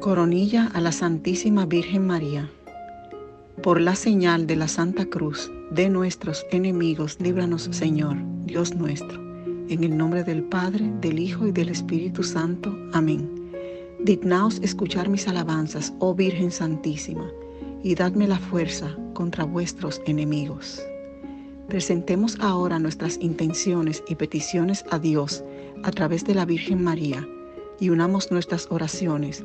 Coronilla a la Santísima Virgen María. Por la señal de la Santa Cruz de nuestros enemigos, líbranos Señor, Dios nuestro. En el nombre del Padre, del Hijo y del Espíritu Santo. Amén. Dignaos escuchar mis alabanzas, oh Virgen Santísima, y dadme la fuerza contra vuestros enemigos. Presentemos ahora nuestras intenciones y peticiones a Dios a través de la Virgen María y unamos nuestras oraciones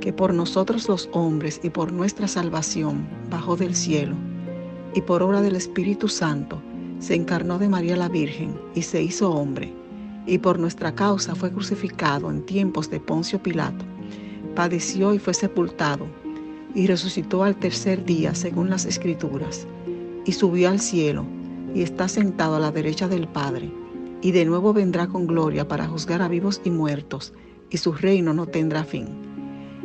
que por nosotros los hombres y por nuestra salvación bajó del cielo, y por obra del Espíritu Santo se encarnó de María la Virgen y se hizo hombre, y por nuestra causa fue crucificado en tiempos de Poncio Pilato, padeció y fue sepultado, y resucitó al tercer día según las Escrituras, y subió al cielo, y está sentado a la derecha del Padre, y de nuevo vendrá con gloria para juzgar a vivos y muertos, y su reino no tendrá fin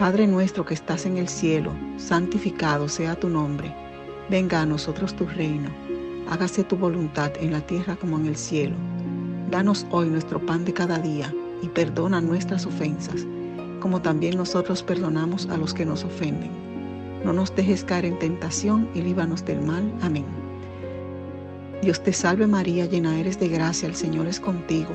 Padre nuestro que estás en el cielo, santificado sea tu nombre. Venga a nosotros tu reino. Hágase tu voluntad en la tierra como en el cielo. Danos hoy nuestro pan de cada día y perdona nuestras ofensas, como también nosotros perdonamos a los que nos ofenden. No nos dejes caer en tentación y líbanos del mal. Amén. Dios te salve María, llena eres de gracia, el Señor es contigo.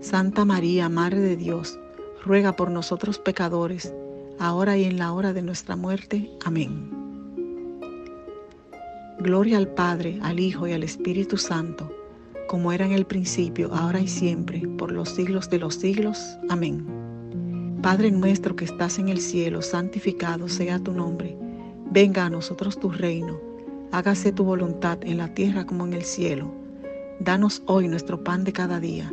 Santa María, Madre de Dios, ruega por nosotros pecadores, ahora y en la hora de nuestra muerte. Amén. Gloria al Padre, al Hijo y al Espíritu Santo, como era en el principio, ahora y siempre, por los siglos de los siglos. Amén. Padre nuestro que estás en el cielo, santificado sea tu nombre. Venga a nosotros tu reino. Hágase tu voluntad en la tierra como en el cielo. Danos hoy nuestro pan de cada día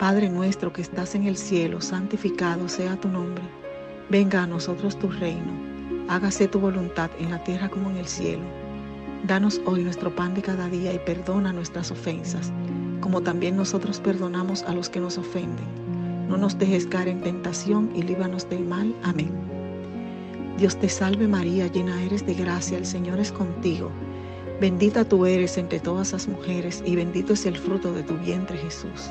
Padre nuestro que estás en el cielo, santificado sea tu nombre. Venga a nosotros tu reino. Hágase tu voluntad en la tierra como en el cielo. Danos hoy nuestro pan de cada día y perdona nuestras ofensas, como también nosotros perdonamos a los que nos ofenden. No nos dejes caer en tentación y líbanos del mal. Amén. Dios te salve María, llena eres de gracia, el Señor es contigo. Bendita tú eres entre todas las mujeres y bendito es el fruto de tu vientre Jesús.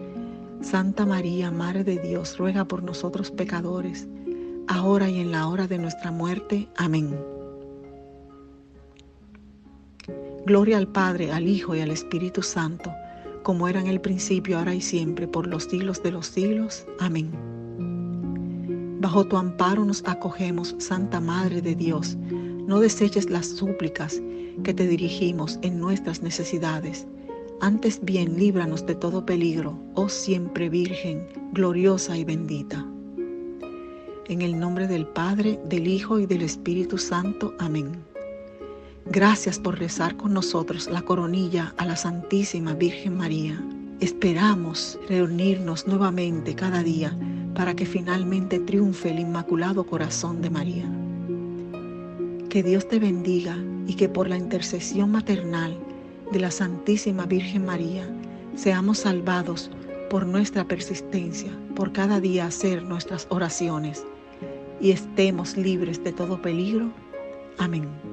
Santa María, Madre de Dios, ruega por nosotros pecadores, ahora y en la hora de nuestra muerte. Amén. Gloria al Padre, al Hijo y al Espíritu Santo, como era en el principio, ahora y siempre, por los siglos de los siglos. Amén. Bajo tu amparo nos acogemos, Santa Madre de Dios. No deseches las súplicas que te dirigimos en nuestras necesidades. Antes bien, líbranos de todo peligro, oh siempre Virgen, gloriosa y bendita. En el nombre del Padre, del Hijo y del Espíritu Santo. Amén. Gracias por rezar con nosotros la coronilla a la Santísima Virgen María. Esperamos reunirnos nuevamente cada día para que finalmente triunfe el Inmaculado Corazón de María. Que Dios te bendiga y que por la intercesión maternal de la Santísima Virgen María seamos salvados por nuestra persistencia, por cada día hacer nuestras oraciones y estemos libres de todo peligro. Amén.